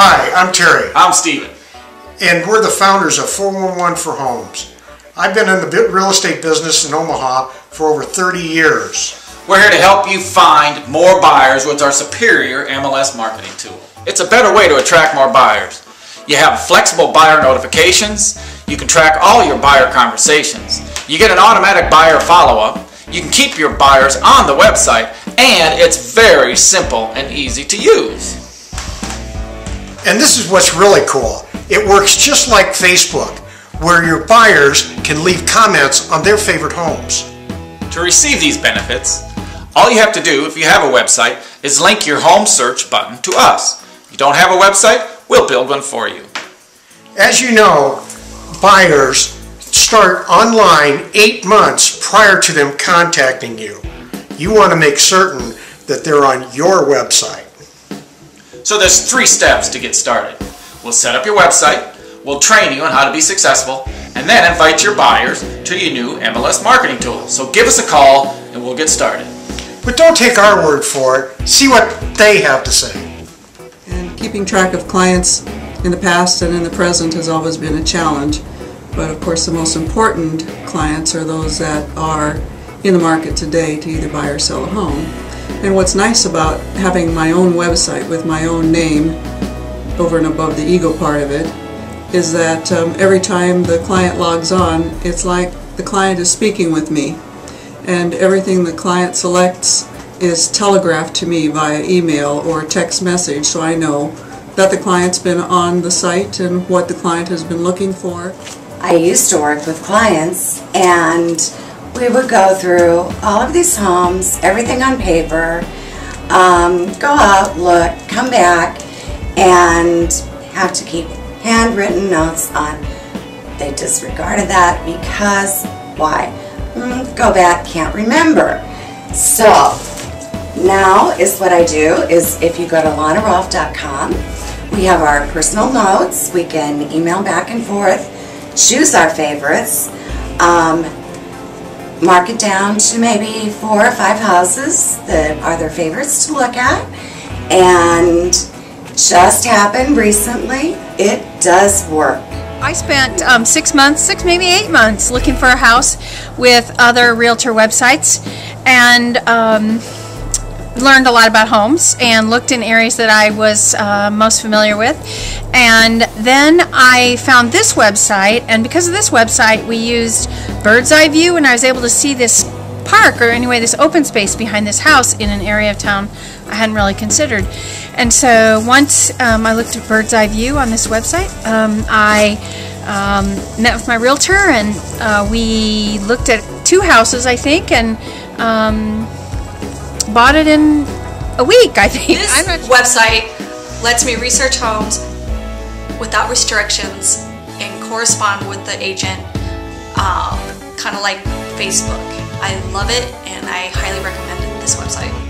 Hi, I'm Terry, I'm Steven. and we're the founders of 411 for Homes. I've been in the real estate business in Omaha for over 30 years. We're here to help you find more buyers with our superior MLS marketing tool. It's a better way to attract more buyers. You have flexible buyer notifications. You can track all your buyer conversations. You get an automatic buyer follow-up. You can keep your buyers on the website, and it's very simple and easy to use. And this is what's really cool. It works just like Facebook, where your buyers can leave comments on their favorite homes. To receive these benefits, all you have to do if you have a website is link your home search button to us. If you don't have a website, we'll build one for you. As you know, buyers start online eight months prior to them contacting you. You want to make certain that they're on your website. So there's three steps to get started. We'll set up your website, we'll train you on how to be successful, and then invite your buyers to your new MLS marketing tool. So give us a call and we'll get started. But don't take our word for it. See what they have to say. And keeping track of clients in the past and in the present has always been a challenge. But of course, the most important clients are those that are in the market today to either buy or sell a home. And what's nice about having my own website with my own name over and above the ego part of it is that um, every time the client logs on, it's like the client is speaking with me. And everything the client selects is telegraphed to me via email or text message so I know that the client's been on the site and what the client has been looking for. I used to work with clients and we would go through all of these homes, everything on paper, um, go out, look, come back, and have to keep handwritten notes on. They disregarded that because why? Mm, go back, can't remember. So now is what I do is if you go to lanarolf.com, we have our personal notes. We can email back and forth, choose our favorites, um, mark it down to maybe four or five houses that are their favorites to look at. And just happened recently, it does work. I spent um, six months, six maybe eight months, looking for a house with other realtor websites, and um, learned a lot about homes and looked in areas that I was uh, most familiar with. And then I found this website, and because of this website, we used bird's eye view, and I was able to see this park, or anyway, this open space behind this house in an area of town I hadn't really considered. And so once um, I looked at bird's eye view on this website, um, I um, met with my realtor, and uh, we looked at two houses, I think, and um, bought it in a week, I think. This website lets me research homes without restrictions and correspond with the agent, um, kind of like Facebook. I love it and I highly recommend this website.